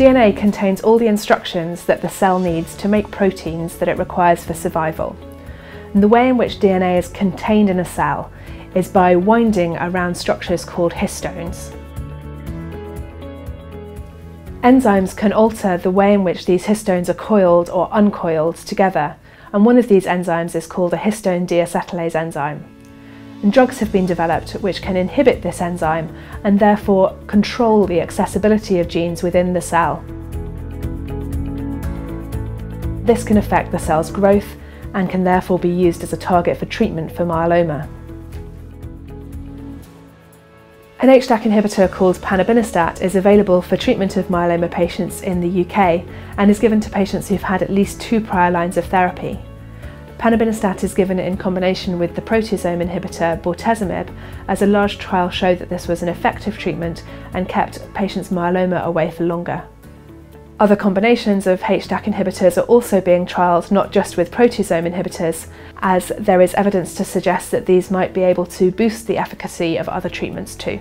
DNA contains all the instructions that the cell needs to make proteins that it requires for survival. And the way in which DNA is contained in a cell is by winding around structures called histones. Enzymes can alter the way in which these histones are coiled or uncoiled together, and one of these enzymes is called a histone deacetylase enzyme. And drugs have been developed which can inhibit this enzyme and therefore control the accessibility of genes within the cell. This can affect the cell's growth and can therefore be used as a target for treatment for myeloma. An HDAC inhibitor called panobinostat is available for treatment of myeloma patients in the UK and is given to patients who've had at least two prior lines of therapy. Panobinostat is given in combination with the proteasome inhibitor bortezomib as a large trial showed that this was an effective treatment and kept patients' myeloma away for longer. Other combinations of HDAC inhibitors are also being trialled not just with proteasome inhibitors, as there is evidence to suggest that these might be able to boost the efficacy of other treatments too.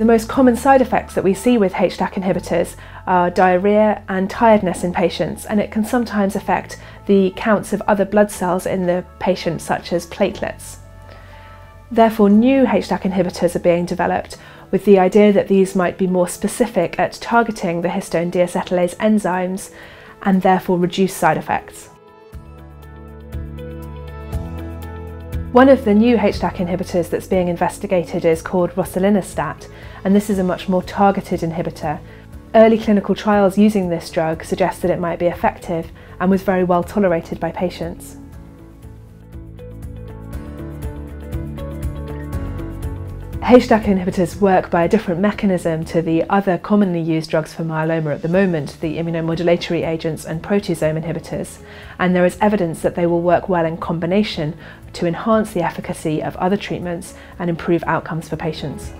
The most common side effects that we see with HDAC inhibitors are diarrhea and tiredness in patients, and it can sometimes affect the counts of other blood cells in the patient, such as platelets. Therefore, new HDAC inhibitors are being developed with the idea that these might be more specific at targeting the histone deacetylase enzymes and therefore reduce side effects. One of the new HDAC inhibitors that's being investigated is called rocilinostat, and this is a much more targeted inhibitor. Early clinical trials using this drug suggest that it might be effective and was very well tolerated by patients. HDAC inhibitors work by a different mechanism to the other commonly used drugs for myeloma at the moment, the immunomodulatory agents and proteasome inhibitors, and there is evidence that they will work well in combination to enhance the efficacy of other treatments and improve outcomes for patients.